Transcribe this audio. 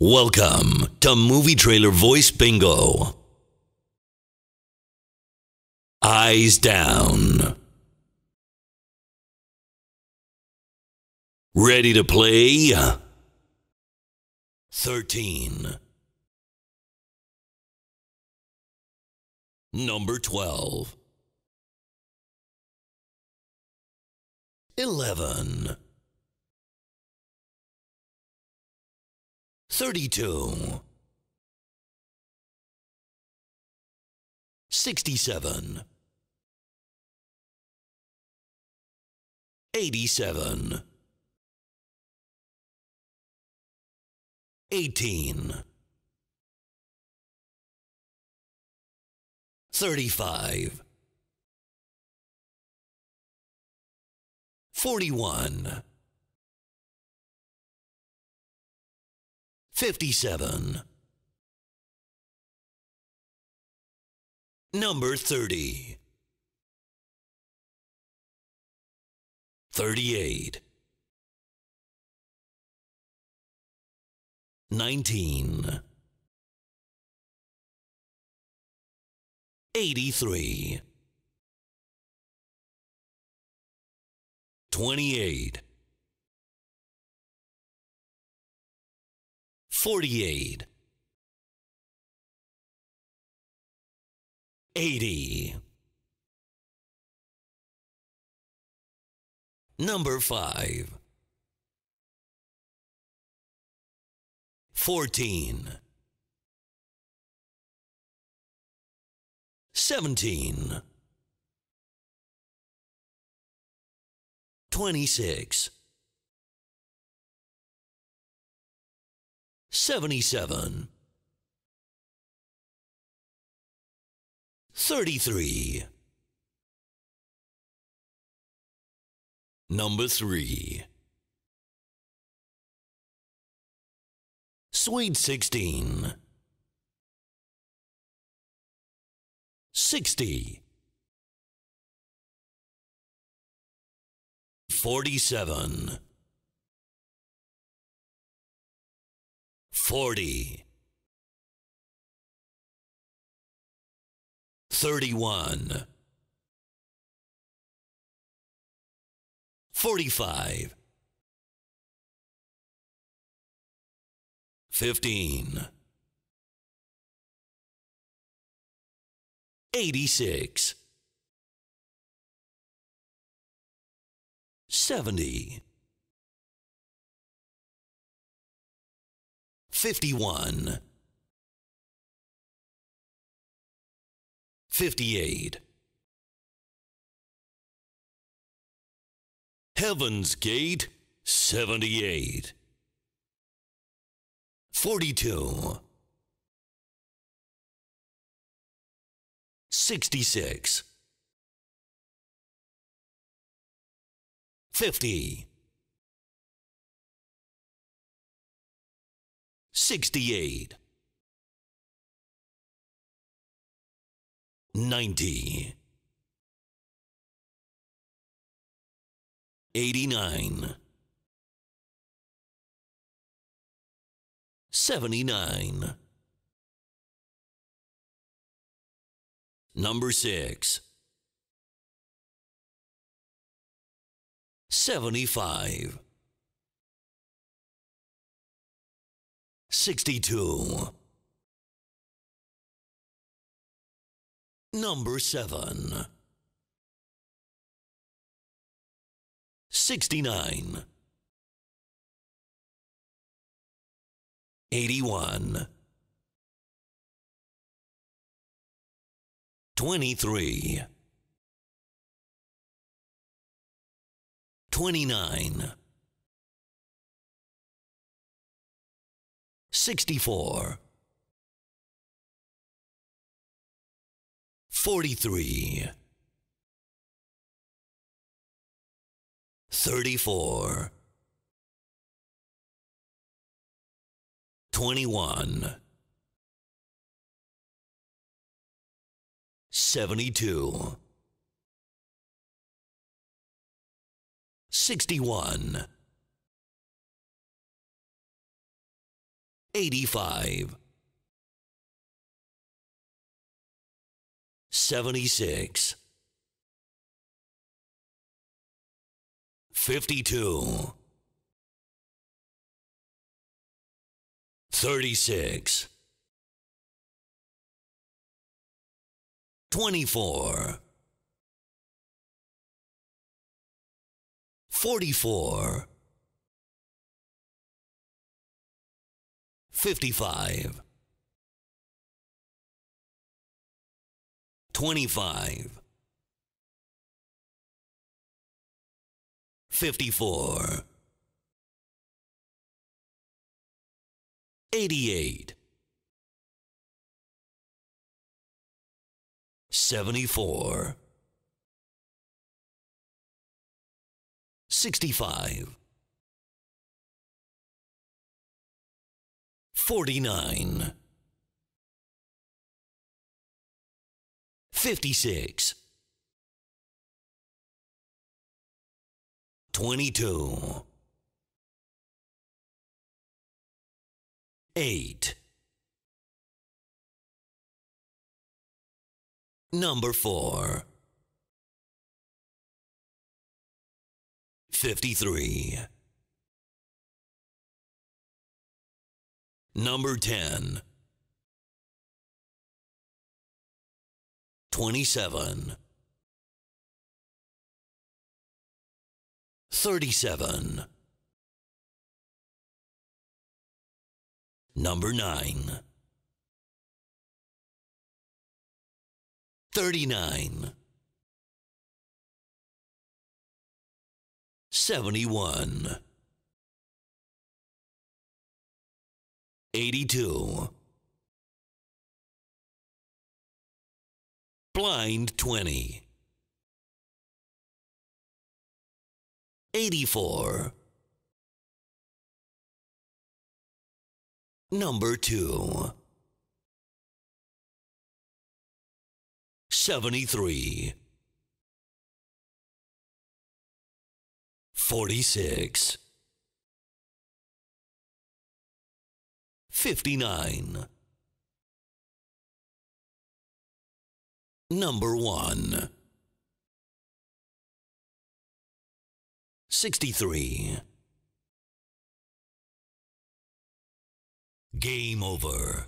Welcome to Movie Trailer Voice Bingo. Eyes down. Ready to play? 13. Number 12. 11. 32. 67. 87. 18. 35. 41. 57. Number 30. 38. 19. 83. 28. 48. 80. Number 5. 14. 17. 26. 77. 33. Number 3. Sweet 16. 60. 47. 40. 31. 45. 15. 86. 70. 51. 58. Heaven's Gate 78. 42. 66. 50. 68. 90. 89. 79. Number 6. 75. 62. Number 7. 69. 81. 23. 29. 64. 43. 34. 21. 72. 61. 85 76 52 36 24 44 55 25 54 88 74 65 49 56 22 8 Number 4 53 Number 10 27 37 Number 9 39 71 82 Blind 20 84 Number 2 73 46 59 Number 1 63 Game over.